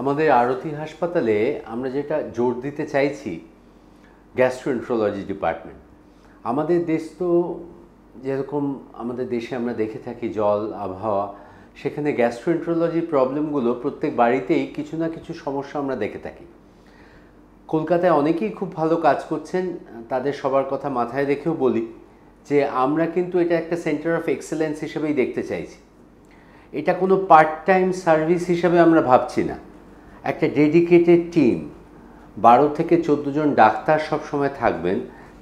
আমাদের আরতি হাসপাতালে আমরা যেটা জোর দিতে চাইছি গ্যাস্ট্রোএন্ট্রোলজি ডিপার্টমেন্ট আমাদের দেশ তো যেরকম আমাদের দেশে আমরা দেখে থাকি জল, আবহাওয়া, সেখানে গ্যাস্ট্রোএন্ট্রোলজি প্রবলেমগুলো প্রত্যেক বাড়িতেই কিছু না কিছু সমস্যা আমরা দেখে থাকি। কলকাতায় অনেকেই খুব ভালো কাজ করছেন, তাদের সবার কথা মাথায় রেখেও বলি যে আমরা কিন্তু এটা একটা সেন্টার অফ এক্সেলেন্স হিসেবেই দেখতে চাইছি। এটা কোনো পার্ট টাইম সার্ভিস হিসেবে আমরা ভাবছি না। একটা ডেডিকেটেড টিম বারো থেকে চোদ্দ জন ডাক্তার সব সময় থাকবেন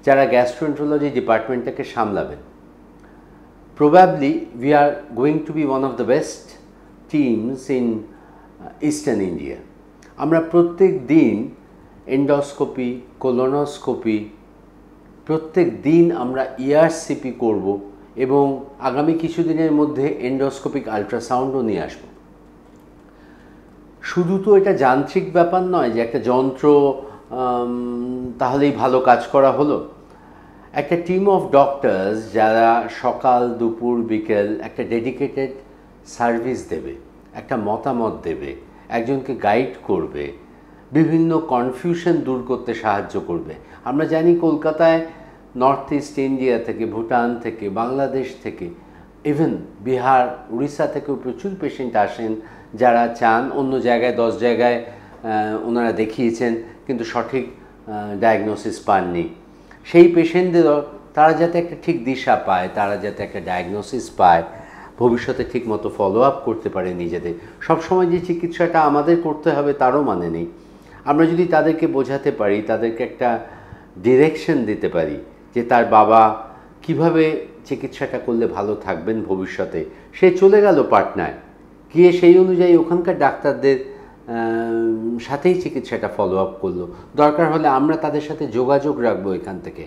যারা গ্যাস্ট্রোএন্ট্রোলজি ডিপার্টমেন্টটাকে সামলাবেন। Probably we are going to be one of the best teams in eastern India আমরা প্রত্যেক দিন এন্ডোস্কোপি কোলোনোস্কোপি প্রত্যেক দিন আমরা ইআরসিপি করব এবং আগামী কিছুদিনের মধ্যে এন্ডোস্কোপিক আলট্রাসাউন্ডও নিয়ে আসব। শুধু তো এটা যান্ত্রিক ব্যাপার নয় যে একটা যন্ত্র তাহলেই ভালো কাজ করা হলো। একটা টিম অফ ডক্টরস যারা সকাল, দুপুর, বিকেল একটা ডেডিকেটেড সার্ভিস দেবে, একটা মতামত দেবে, একজনকে গাইড করবে, বিভিন্ন কনফিউশন দূর করতে সাহায্য করবে। আমরা জানি কলকাতায় নর্থ ইস্ট ইন্ডিয়া থেকে, ভুটান থেকে, বাংলাদেশ থেকে ইভেন বিহার, উড়িষ্যা থেকেও প্রচুর পেশেন্ট আসেন যারা চান, অন্য জায়গায়, দশ জায়গায় ওনারা দেখিয়েছেন, কিন্তু সঠিক ডায়াগনোসিস পাননি। সেই পেশেন্টদেরও তারা যাতে একটা ঠিক দিশা পায়, তারা যাতে একটা ডায়াগনোসিস পায়, ভবিষ্যতে ঠিক মতো ফলো আপ করতে পারে নিজেদের। সবসময় যে চিকিৎসাটা আমাদের করতে হবে, তারও মানে নেই। আমরা যদি তাদেরকে বোঝাতে পারি, তাদেরকে একটা ডিরেকশন দিতে পারি, যে তার বাবা কীভাবে চিকিৎসাটা করলে ভালো থাকবেন ভবিষ্যতে, সে চলে গেল পাটনায়। গিয়ে সেই অনুযায়ী ওখানকার ডাক্তারদের সাথেই চিকিৎসাটা ফলো আপ করল। দরকার হলে আমরা তাদের সাথে যোগাযোগ রাখব এখান থেকে।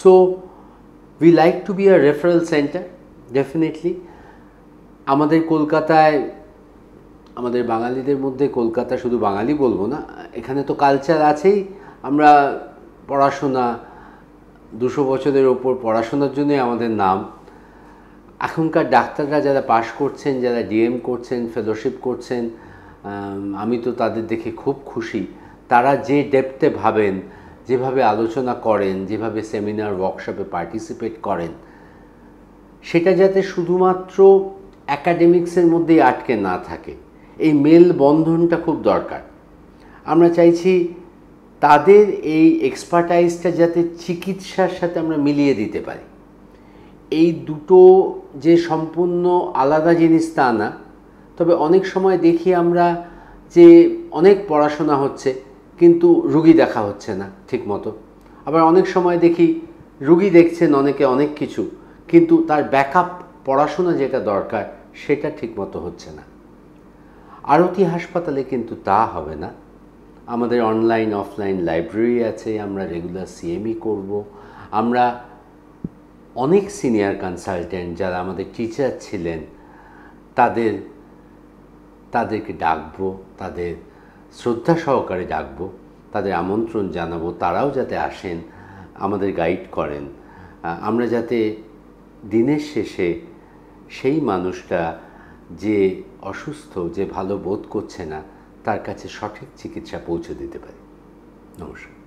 So we like to be a referral centre definitely আমাদের কলকাতায়, আমাদের বাঙালিদের মধ্যে কলকাতা শুধু বাঙালি বলব না, এখানে তো কালচার আছেই। আমরা পড়াশোনা, দুশো বছরের ওপর পড়াশোনার জন্যই আমাদের নাম। এখনকার ডাক্তাররা যারা পাশ করছেন, যারা ডিএম করছেন, ফেলোশিপ করছেন আমি তো তাদের দেখে খুব খুশি। তারা যে ডেপথে ভাবেন, যেভাবে আলোচনা করেন, যেভাবে সেমিনার, ওয়ার্কশপে পার্টিসিপেট করেন, সেটা যাতে শুধুমাত্র অ্যাকাডেমিক্সের মধ্যেই আটকে না থাকে। এই মেল বন্ধনটা খুব দরকার। আমরা চাইছি তাদের এই এক্সপার্টাইজটা যাতে চিকিৎসার সাথে আমরা মিলিয়ে দিতে পারি। এই দুটো যে সম্পূর্ণ আলাদা জিনিস তা না, তবে অনেক সময় দেখি আমরা যে অনেক পড়াশোনা হচ্ছে, কিন্তু রুগী দেখা হচ্ছে না ঠিক মতো আবার অনেক সময় দেখি রুগী দেখছেন অনেকে অনেক কিছু, কিন্তু তার ব্যাকআপ পড়াশোনা যেটা দরকার সেটা ঠিক মতো হচ্ছে না। আরতি হাসপাতালে কিন্তু তা হবে না। আমাদের অনলাইন, অফলাইন লাইব্রেরি আছে, আমরা রেগুলার সিএমই করব, আমরা অনেক সিনিয়র কনসালটেন্ট যারা আমাদের টিচার ছিলেন, তাদের, তাদেরকে ডাকবো, তাদের শ্রদ্ধা সহকারে ডাকবো, তাদের আমন্ত্রণ জানাব, তারাও যাতে আসেন, আমাদের গাইড করেন। আমরা যাতে দিনের শেষে সেই মানুষটা যে অসুস্থ, যে ভালো বোধ করছে না, তার কাছে সঠিক চিকিৎসা পৌঁছে দিতে পারি। নমস্কার।